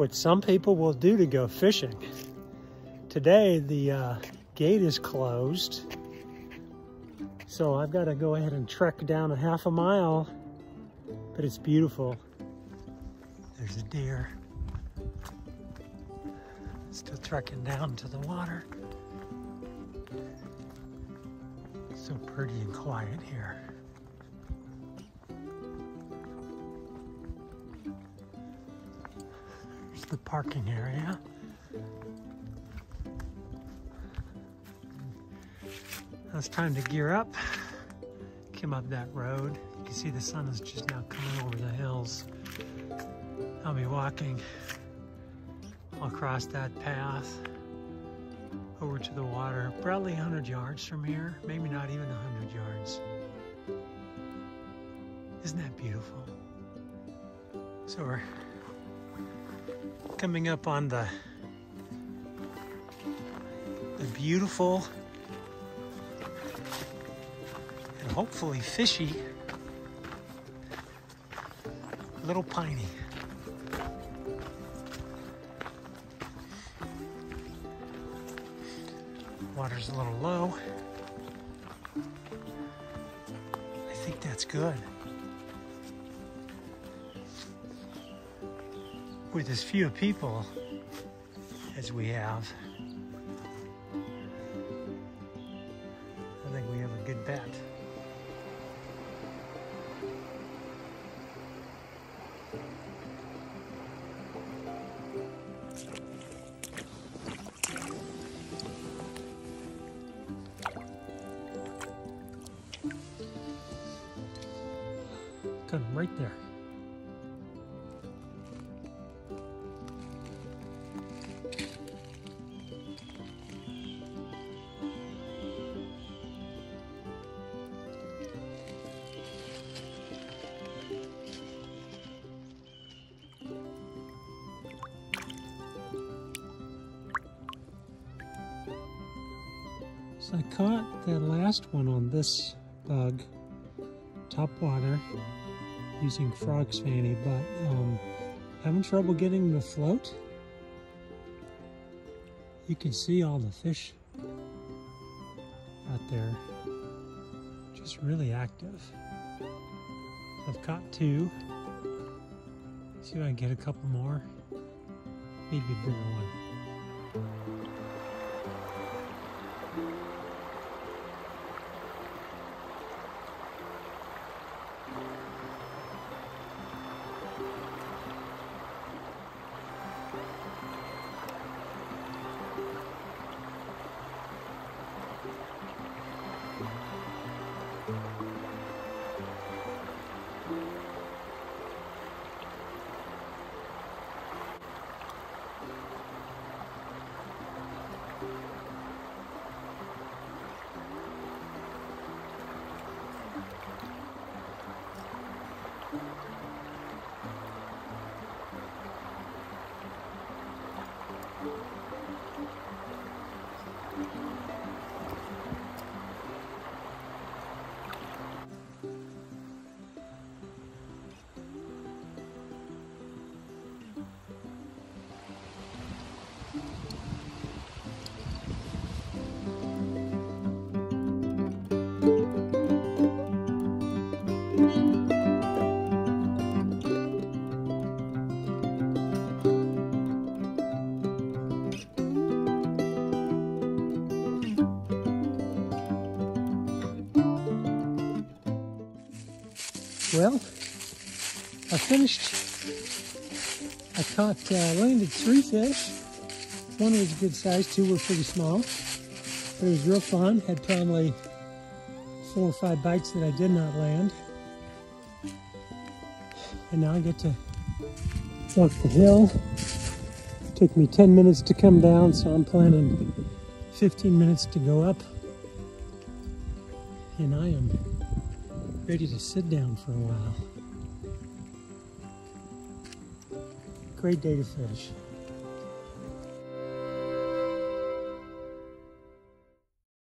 what some people will do to go fishing. Today, the uh, gate is closed, so I've got to go ahead and trek down a half a mile, but it's beautiful. There's a deer. Still trekking down to the water. So pretty and quiet here. There's the parking area. It's time to gear up. Come up that road. You can see the sun is just now coming over the hills. I'll be walking across that path over to the water, probably 100 yards from here, maybe not even 100 yards. Isn't that beautiful? So we're coming up on the the beautiful hopefully fishy a little piney. Water's a little low. I think that's good. with as few people as we have, I think we have a good bet. Got him right there. So I caught the last one on this bug, top water, using frog's fanny, but um, having trouble getting the float. You can see all the fish out there, just really active. I've caught two. See if I can get a couple more, maybe a bigger one. Well, I finished. I caught, uh, landed three fish. One was a good size, two were pretty small. But it was real fun. Had probably four or five bites that I did not land. And now I get to walk the hill. It took me 10 minutes to come down, so I'm planning 15 minutes to go up. And I am ready to sit down for a while. Great day to fish.